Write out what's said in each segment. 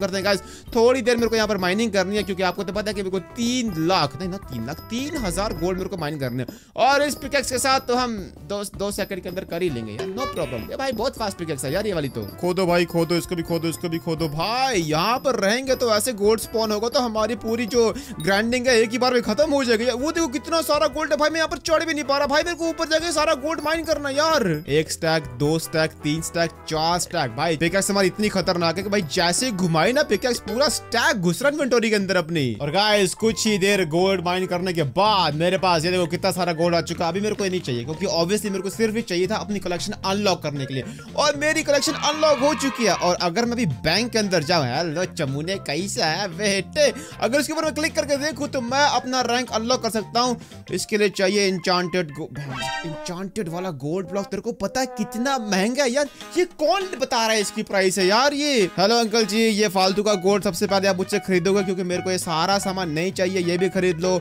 करते हैं गाइस थोड़ी देर मेरे को यहाँ पर माइनिंग करनी है क्योंकि आपको तो पता है कि मेरे को तीन लाख नहीं ना तीन लाख तीन हज़ार गोल्ड मेरे को माइनिंग करने है। और इस पिकेक्स के साथ तो हम दो दो सेकंड के अंदर कर ही लेंगे यार. नो प्रॉब्लम ये भाई बहुत फास्ट पिकेक्स है यार ये वाली तो. खोदो भाई खोदो इसको भी खोदो इसको भी खोदो. भाई यहाँ पर रहेंगे तो ऐसे गोल्ड स्पॉन होगा तो हमारी पूरी जो ग्राइंडिंग है एक ही बार में खत्म हो जाएगी. वो देखो कितना सारा गोल्ड है भाई मैं यहाँ पर चढ़ भी नहीं पा रहा. भाई मेरे को ऊपर जाके सारा गोल्ड माइन करना यार. एक स्टैक दो स्टैक तीन स्टैक चार स्टैक भाई पिकेक्स हमारी इतनी खतरनाक है कि भाई जैसे घुमाई ना पिकेक्स पूरा स्टैक घुस रहा इन्वेंटरी के अंदर अपनी। और गाइस कुछ ही देर गोल्ड माइन करने के बाद मेरे पास, ये देखो कितना सारा गोल्ड आ चुका अभी मेरे को नहीं चाहिए, क्योंकि ऑब्वियसली मेरे को सिर्फ़ ही चाहिए था अपनी कलेक्शन अनलॉक करने के लिए। और मेरी कलेक्शन अनलॉक हो चुकी है। और अगर मैं अभी बैंक के अंदर जाऊँ हेलो चमुने कैसे है बेटे अगर इसके ऊपर मैं क्लिक करके देखूँ तो मैं अपना रैंक अनलॉक कर सकता हूँ। इसके लिए चाहिए इंचांटेड इंचांटेड वाला गोल्ड ब्लॉक तेरे को पता है कितना महँगा है यार? ये कौन बता रहा है इसकी प्राइस है यार ये? हेलो अंकल जी, ये फालतू का गोल्ड सबसे पहले आप मुझसे खरीदोगे, क्योंकि मेरे को ये सारा सामान नहीं चाहिए। ये भी खरीद लो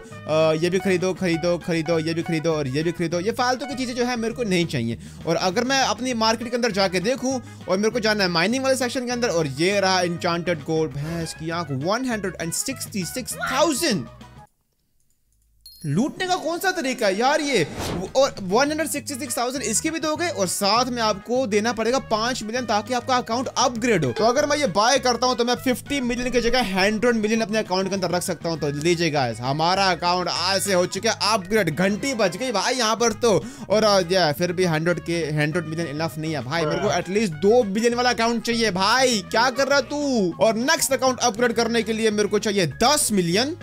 ये भी खरीदो खरीदो खरीदो, ये भी खरीदो और ये भी खरीदो। ये फालतू की चीज़ें जो है मेरे को नहीं चाहिए। और अगर मैं अपनी मार्केट के अंदर जाके देखूँ और मेरे को जाना है माइनिंग वाले सेक्शन के अंदर, और ये रहा इंचांटेड गोल्ड भैंस की आँख one hundred and sixty six thousand लूटने का कौन सा तरीका है? यार ये और 166,000 इसके भी दोगे और साथ में आपको देना पड़ेगा पाँच मिलियन ताकि आपका अकाउंट अपग्रेड हो। तो अगर मैं ये बाय करता हूँ तो मैं 50 मिलियन की जगह 100 मिलियन अपने अकाउंट के अंदर रख सकता हूँ। तो लीजिएगा हमारा अकाउंट आज से हो चुके अपग्रेड घंटी बच गई भाई यहाँ पर तो। और फिर भी हंड्रेड के हंड्रेड मिलियन इनफ नहीं है भाई। मेरे को एटलीस्ट दो बिलियन वाला अकाउंट चाहिए भाई। क्या कर रहा तू? और नेक्स्ट अकाउंट अपग्रेड करने के लिए मेरे को चाहिए दस मिलियन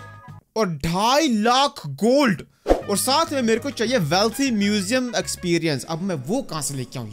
और ढाई लाख गोल्ड। और साथ में मेरे को चाहिए वेल्थी म्यूज़ियम एक्सपीरियंस अब मैं वो कहाँ से लेके आऊँ?